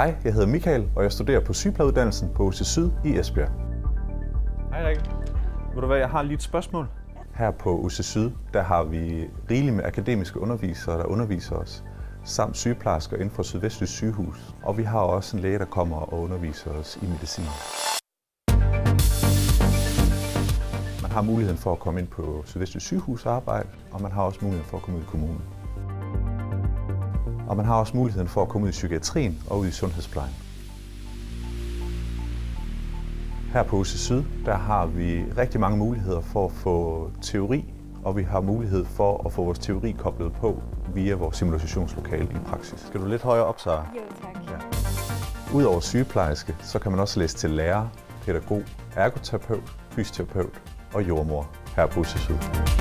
Hej, jeg hedder Michael, og jeg studerer på sygeplejeuddannelsen på UC Syd i Esbjerg. Hej Rikke. Ved du hvad, jeg har lige et spørgsmål. Her på UC Syd, der har vi rigeligt med akademiske undervisere, der underviser os, samt sygeplejersker inden for Sydvestjysk sygehus. Og vi har også en læge, der kommer og underviser os i medicin. Man har muligheden for at komme ind på Sydvestjysk sygehus og arbejde, og man har også muligheden for at komme ud i kommunen. Og man har også muligheden for at komme ud i psykiatrien og ud i sundhedsplejen. Her på UC Syd, der har vi rigtig mange muligheder for at få teori, og vi har mulighed for at få vores teori koblet på via vores simulationslokale i praksis. Skal du lidt højere op, Sara? Jo, tak. Ja. Udover sygeplejerske, så kan man også læse til lærer, pædagog, ergoterapeut, fysioterapeut og jordmor her på UC Syd.